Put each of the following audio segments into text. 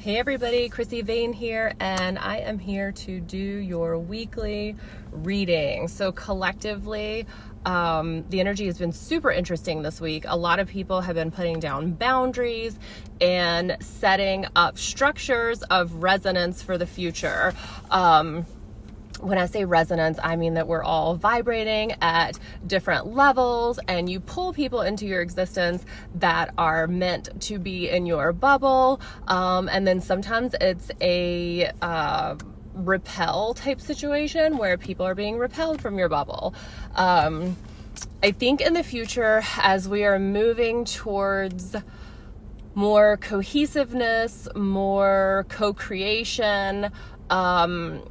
Hey everybody, Krissy Vaine here, and I am here to do your weekly reading. So, collectively, um, the energy has been super interesting this week. A lot of people have been putting down boundaries and setting up structures of resonance for the future. Um, when I say resonance, I mean that we're all vibrating at different levels and you pull people into your existence that are meant to be in your bubble. Um, and then sometimes it's a, uh, repel type situation where people are being repelled from your bubble. Um, I think in the future, as we are moving towards more cohesiveness, more co creation, um,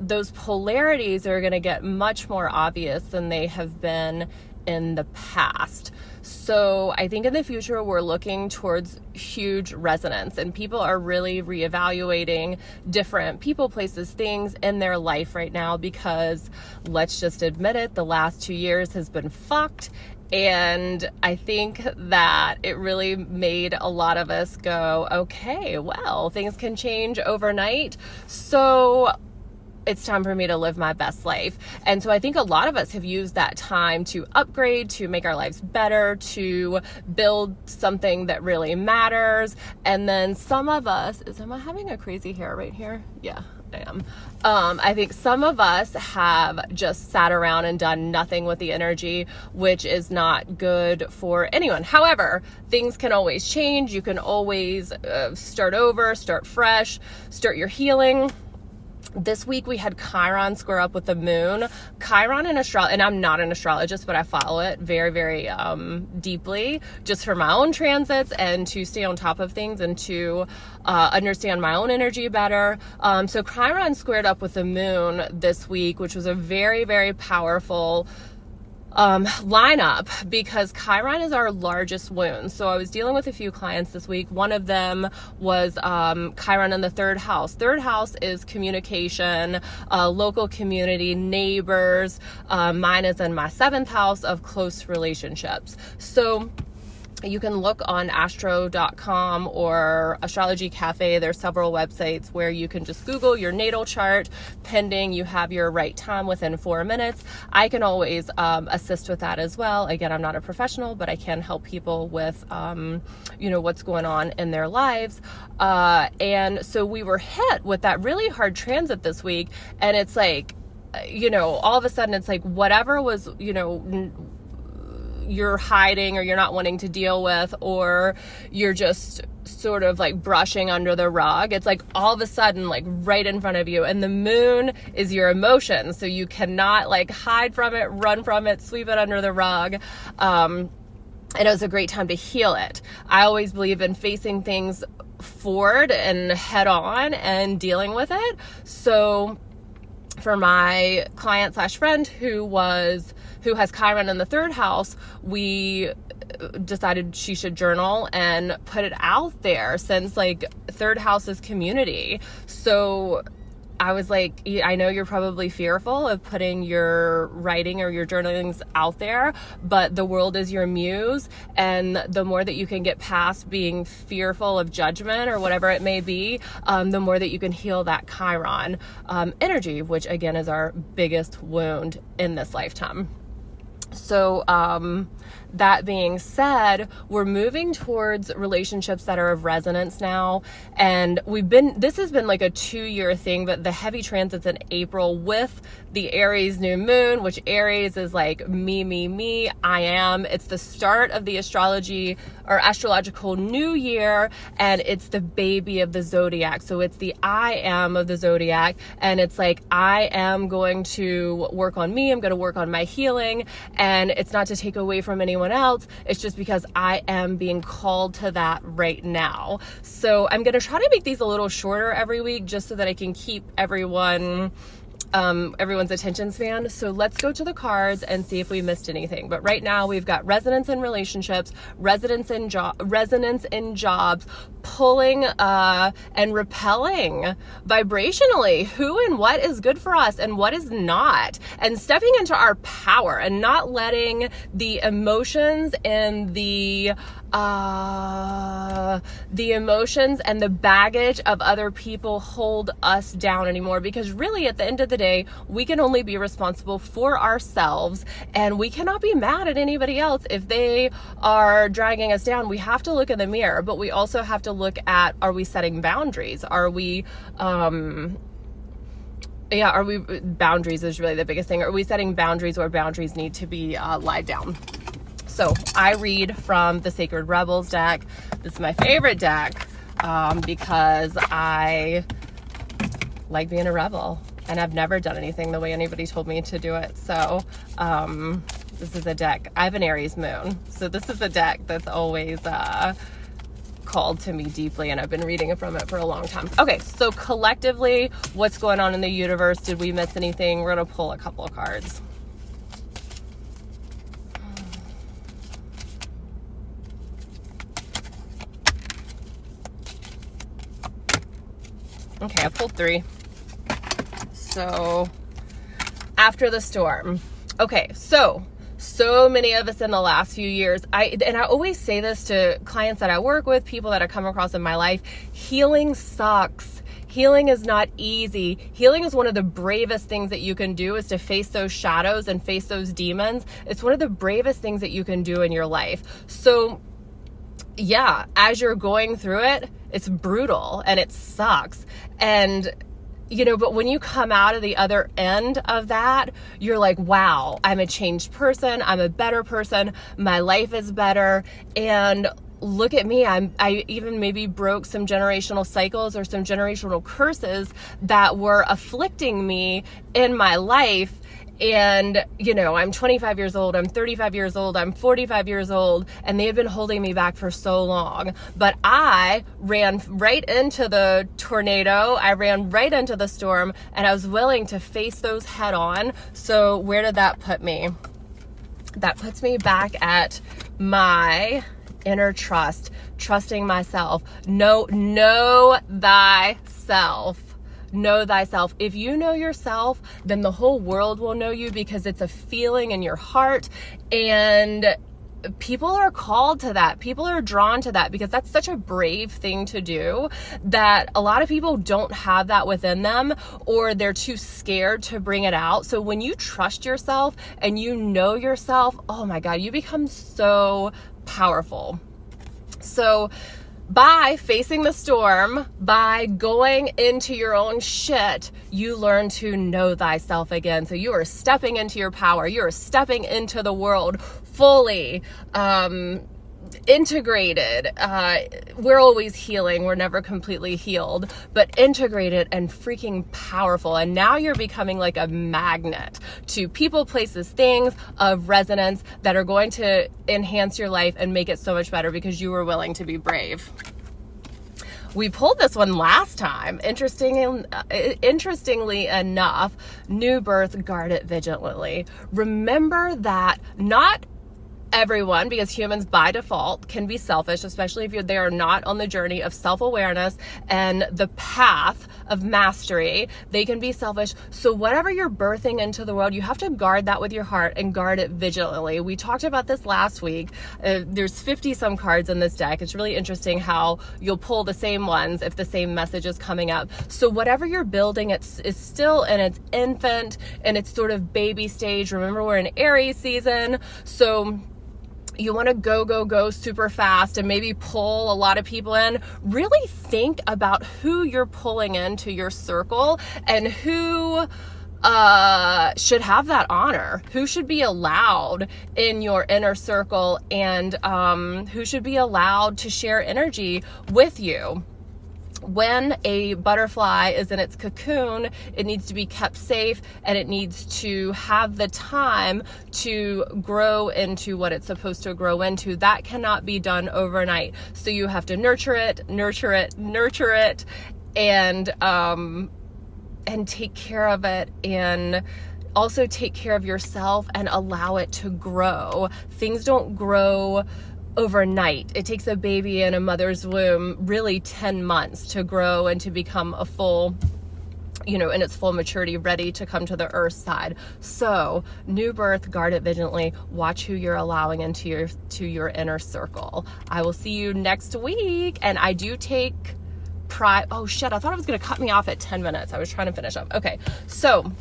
those polarities are going to get much more obvious than they have been in the past. So I think in the future we're looking towards huge resonance and people are really reevaluating different people, places, things in their life right now because let's just admit it, the last two years has been fucked. And I think that it really made a lot of us go, okay, well, things can change overnight. So it's time for me to live my best life. And so I think a lot of us have used that time to upgrade, to make our lives better, to build something that really matters. And then some of us, is am I having a crazy hair right here? Yeah. I am. Um, I think some of us have just sat around and done nothing with the energy, which is not good for anyone. However, things can always change. You can always uh, start over, start fresh, start your healing this week we had Chiron square up with the moon. Chiron in astrology, and I'm not an astrologist, but I follow it very, very um, deeply just for my own transits and to stay on top of things and to uh, understand my own energy better. Um, so Chiron squared up with the moon this week, which was a very, very powerful um, lineup because Chiron is our largest wound. So I was dealing with a few clients this week. One of them was um, Chiron in the third house. Third house is communication, uh, local community, neighbors. Uh, mine is in my seventh house of close relationships. So you can look on astro.com or astrology cafe. There's several websites where you can just google your natal chart pending you have your right time within four minutes. I can always um, assist with that as well. Again i'm not a professional but i can help people with um, you know what's going on in their lives. Uh, and so we were hit with that really hard transit this week. And it's like you know all of a sudden it's like whatever was you know you're hiding or you're not wanting to deal with or you're just sort of like brushing under the rug. It's like all of a sudden like right in front of you and the moon is your emotion. So you cannot like hide from it, run from it, sweep it under the rug. Um, and it was a great time to heal it. I always believe in facing things forward and head on and dealing with it. So for my client slash friend who was who has Chiron in the third house, we decided she should journal and put it out there since like third house is community. So I was like, I know you're probably fearful of putting your writing or your journalings out there, but the world is your muse. And the more that you can get past being fearful of judgment or whatever it may be, um, the more that you can heal that Chiron um, energy, which again is our biggest wound in this lifetime. So, um, that being said, we're moving towards relationships that are of resonance now. And we've been, this has been like a two year thing, but the heavy transits in April with the Aries new moon, which Aries is like me, me, me, I am. It's the start of the astrology or astrological new year, and it's the baby of the zodiac. So it's the I am of the zodiac. And it's like, I am going to work on me, I'm going to work on my healing. It's not to take away from anyone anyone else. It's just because I am being called to that right now. So I'm going to try to make these a little shorter every week just so that I can keep everyone um, everyone's attention span. So let's go to the cards and see if we missed anything. But right now we've got resonance in relationships, resonance in job, resonance in jobs, pulling uh, and repelling vibrationally who and what is good for us and what is not, and stepping into our power and not letting the emotions and the uh, the emotions and the baggage of other people hold us down anymore because really at the end of the day we can only be responsible for ourselves and we cannot be mad at anybody else. If they are dragging us down we have to look in the mirror but we also have to look at are we setting boundaries? Are we um yeah are we boundaries is really the biggest thing. Are we setting boundaries where boundaries need to be uh, lied down so I read from the Sacred Rebels deck. This is my favorite deck um, because I like being a rebel and I've never done anything the way anybody told me to do it. So um, this is a deck. I have an Aries moon. So this is a deck that's always uh, called to me deeply and I've been reading from it for a long time. Okay, so collectively, what's going on in the universe? Did we miss anything? We're going to pull a couple of cards. Okay, I pulled three. So, after the storm. Okay, so so many of us in the last few years i and i always say this to clients that i work with people that i come across in my life healing sucks healing is not easy healing is one of the bravest things that you can do is to face those shadows and face those demons it's one of the bravest things that you can do in your life so yeah as you're going through it it's brutal and it sucks. And you know, but when you come out of the other end of that, you're like, wow, I'm a changed person. I'm a better person. My life is better. And look at me. I'm, I even maybe broke some generational cycles or some generational curses that were afflicting me in my life and you know i'm 25 years old i'm 35 years old i'm 45 years old and they have been holding me back for so long. But i ran right into the tornado i ran right into the storm and i was willing to face those head on. So where did that put me? That puts me back at my inner trust trusting myself. Know know thyself know thyself. If you know yourself, then the whole world will know you because it's a feeling in your heart and people are called to that. People are drawn to that because that's such a brave thing to do that a lot of people don't have that within them or they're too scared to bring it out. So when you trust yourself and you know yourself, oh my God, you become so powerful. So, by facing the storm, by going into your own shit, you learn to know thyself again. So you are stepping into your power. You are stepping into the world fully. Um, integrated. Uh, we're always healing, we're never completely healed, but integrated and freaking powerful. And now you're becoming like a magnet to people, places, things of resonance that are going to enhance your life and make it so much better because you were willing to be brave we pulled this one last time. Interesting, uh, interestingly enough, new birth, guard it vigilantly. Remember that not everyone because humans by default can be selfish especially if you're they are not on the journey of self-awareness and the path of mastery. They can be selfish. So whatever you're birthing into the world you have to guard that with your heart and guard it vigilantly. We talked about this last week. Uh, there's 50 some cards in this deck. It's really interesting how you'll pull the same ones if the same message is coming up. So whatever you're building it's it's still in its infant and its sort of baby stage. Remember we're in aries season. So you want to go, go, go super fast and maybe pull a lot of people in, really think about who you're pulling into your circle and who uh, should have that honor, who should be allowed in your inner circle, and um, who should be allowed to share energy with you when a butterfly is in its cocoon, it needs to be kept safe and it needs to have the time to grow into what it's supposed to grow into. That cannot be done overnight. So you have to nurture it, nurture it, nurture it, and um, and take care of it and also take care of yourself and allow it to grow. Things don't grow overnight. It takes a baby in a mother's womb really 10 months to grow and to become a full you know, in its full maturity, ready to come to the earth side. So, new birth, guard it vigilantly. Watch who you're allowing into your to your inner circle. I will see you next week, and I do take pri. Oh shit! I thought it was gonna cut me off at ten minutes. I was trying to finish up. Okay, so.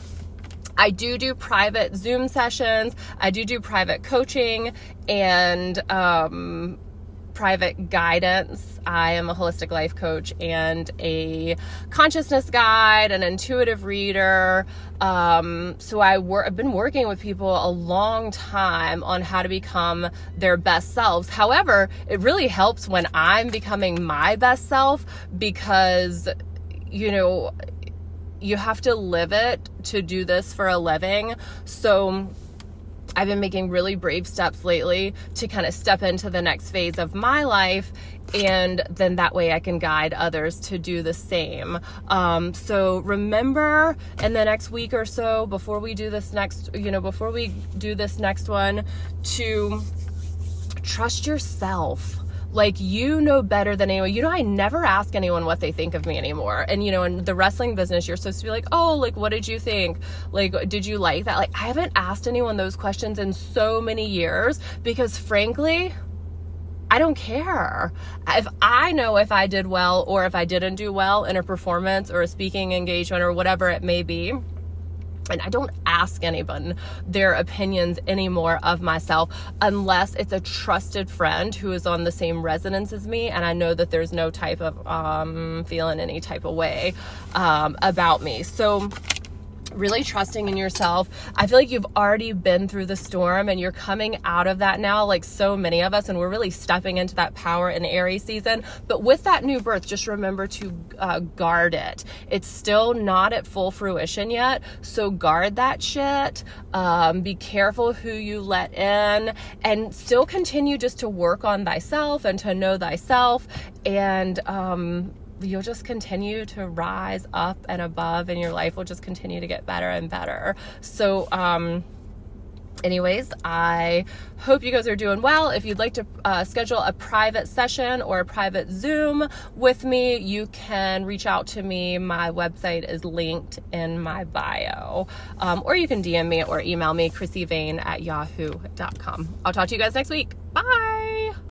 I do do private Zoom sessions. I do do private coaching and um, private guidance. I am a holistic life coach and a consciousness guide, an intuitive reader. Um, so I wor- I've been working with people a long time on how to become their best selves. However, it really helps when I'm becoming my best self because, you know, you have to live it to do this for a living. So I've been making really brave steps lately to kind of step into the next phase of my life and then that way I can guide others to do the same. Um, so remember in the next week or so before we do this next, you know, before we do this next one to trust yourself like you know better than anyone. You know, I never ask anyone what they think of me anymore. And you know, in the wrestling business, you're supposed to be like, oh, like what did you think? Like, did you like that? Like, I haven't asked anyone those questions in so many years because frankly, I don't care. If I know if I did well or if I didn't do well in a performance or a speaking engagement or whatever it may be, and I don't ask anyone their opinions anymore of myself unless it's a trusted friend who is on the same resonance as me and I know that there's no type of um, feeling any type of way um, about me. So really trusting in yourself. I feel like you've already been through the storm and you're coming out of that now, like so many of us, and we're really stepping into that power in Aries season. But with that new birth, just remember to uh, guard it. It's still not at full fruition yet, so guard that shit. Um, be careful who you let in, and still continue just to work on thyself and to know thyself and um, you'll just continue to rise up and above and your life will just continue to get better and better. So um anyways i hope you guys are doing well. If you'd like to uh, schedule a private session or a private zoom with me you can reach out to me. My website is linked in my bio. Um, or you can dm me or email me krissy vaine at yahoo.com i'll talk to you guys next week. Bye